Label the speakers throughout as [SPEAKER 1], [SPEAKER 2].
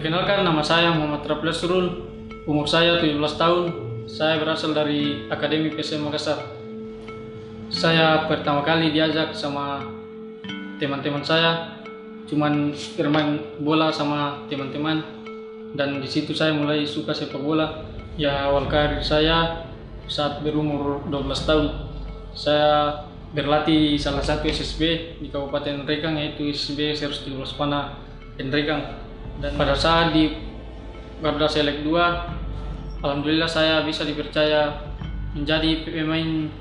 [SPEAKER 1] Perkenalkan nama saya Muhammad Rafli Surul, umur saya 17 tahun. Saya berasal dari Akademi PSM Makassar. Saya pertama kali diajak sama teman-teman saya, cuman bermain bola sama teman-teman dan di situ saya mulai suka sepak bola. Ya awal karir saya saat berumur 12 tahun. Saya berlatih salah satu SSB di Kabupaten Rekang yaitu SSB 117 Pana dan Rekang dan pada saat di Garuda Select 2 Alhamdulillah saya bisa dipercaya menjadi pemain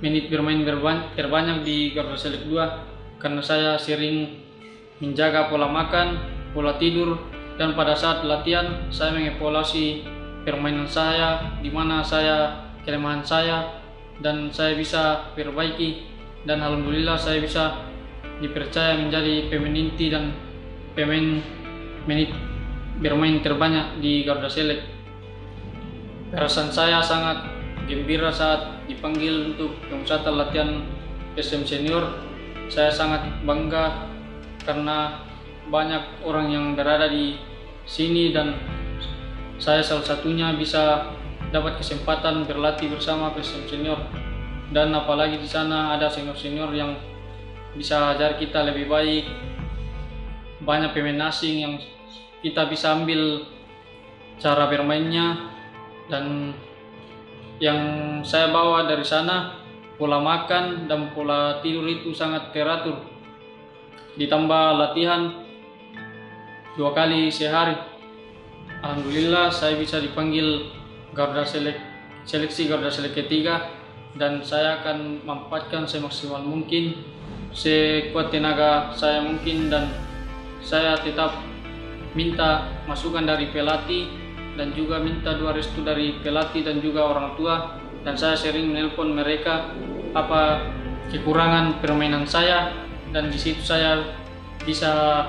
[SPEAKER 1] menit bermain terbanyak di Garuda Select 2 karena saya sering menjaga pola makan, pola tidur dan pada saat latihan saya mengevaluasi permainan saya di mana saya kelemahan saya dan saya bisa perbaiki. Dan alhamdulillah saya bisa dipercaya menjadi pemain inti dan pemain menit bermain terbanyak di Garuda Select. Perasaan saya sangat gembira saat dipanggil untuk pemusatan latihan SM Senior. Saya sangat bangga karena banyak orang yang berada di sini dan saya salah satunya bisa dapat kesempatan berlatih bersama PSM senior dan apalagi di sana ada senior-senior yang bisa ajar kita lebih baik banyak pemain asing yang kita bisa ambil cara bermainnya. Dan yang saya bawa dari sana pola makan dan pola tidur itu sangat teratur. Ditambah latihan dua kali sehari. Alhamdulillah saya bisa dipanggil Garuda Select seleksi Garuda Select ketiga. Dan saya akan memanfaatkan semaksimal mungkin sekuat tenaga saya mungkin dan saya tetap minta masukan dari pelatih dan juga minta dua restu dari pelatih dan juga orang tua. Dan saya sering menelpon mereka apa kekurangan permainan saya dan di situ saya bisa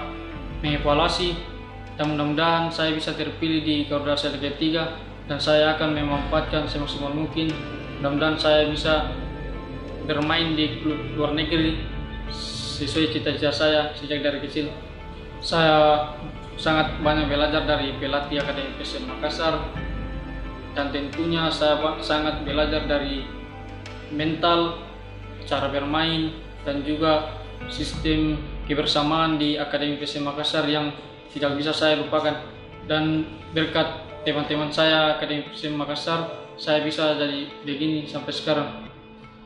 [SPEAKER 1] mengevaluasi. Dan mudah-mudahan saya bisa terpilih di Garuda Select ketiga dan saya akan memanfaatkan semaksimal mungkin. Mudah-mudahan saya bisa bermain di klub luar negeri sesuai cita-cita saya sejak dari kecil saya sangat banyak belajar dari pelatih Akademi PSM Makassar. Dan tentunya saya sangat belajar dari mental cara bermain dan juga sistem kebersamaan di Akademi PSM Makassar yang tidak bisa saya lupakan. Dan berkat teman-teman saya Akademi PSM Makassar saya bisa jadi begini sampai sekarang.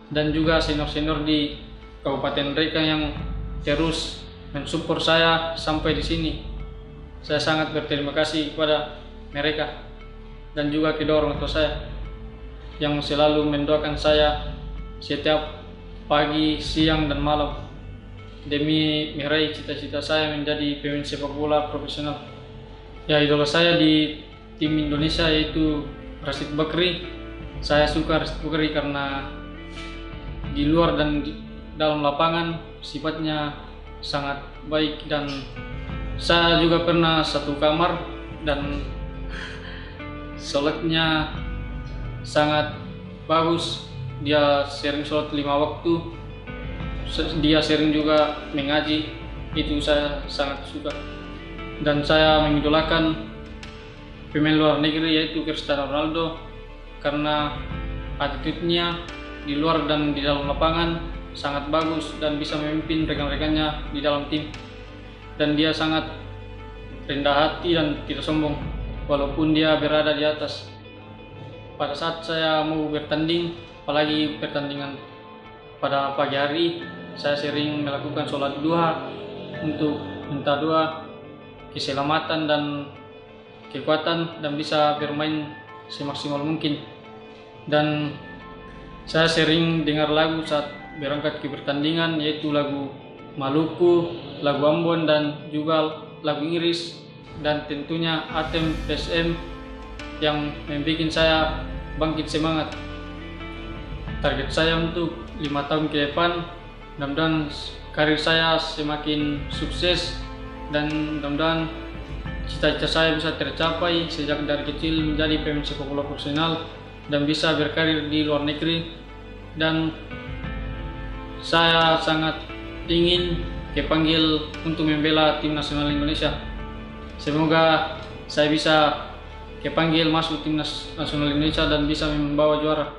[SPEAKER 1] Dan juga senior-senior di Kabupaten Reka yang terus mensupport saya sampai di sini saya sangat berterima kasih kepada mereka dan juga kedua orang tua saya yang selalu mendoakan saya setiap pagi, siang, dan malam demi meraih cita-cita saya menjadi pemain sepak bola profesional. Ya idola saya di tim Indonesia yaitu Rashid Bakri. Saya suka Rashid Bakri karena di luar dan di dalam lapangan sifatnya sangat baik dan saya juga pernah satu kamar dan sholatnya sangat bagus. Dia sering sholat lima waktu. Dia sering juga mengaji. Itu saya sangat suka. Dan saya mengidolakan pemain luar negeri yaitu Cristiano Ronaldo karena attitude-nya di luar dan di dalam lapangan sangat bagus dan bisa memimpin rekan-rekannya di dalam tim. Dan dia sangat rendah hati dan tidak sombong walaupun dia berada di atas. Pada saat saya mau bertanding apalagi pertandingan pada pagi hari saya sering melakukan sholat duha untuk minta doa keselamatan dan kekuatan dan bisa bermain semaksimal mungkin. Dan saya sering dengar lagu saat berangkat ke pertandingan yaitu lagu Maluku, lagu Ambon dan juga lagu Inggris. Dan tentunya Atem PSM yang membuat saya bangkit semangat. Target saya untuk lima tahun ke depan mudah-mudahan karir saya semakin sukses dan mudah-mudahan cita-cita saya bisa tercapai sejak dari kecil menjadi pemain sepak bola profesional dan bisa berkarir di luar negeri. Dan saya sangat ingin dipanggil untuk membela tim nasional Indonesia Semoga saya bisa kepanggil masuk timnas nasional Indonesia dan bisa membawa juara.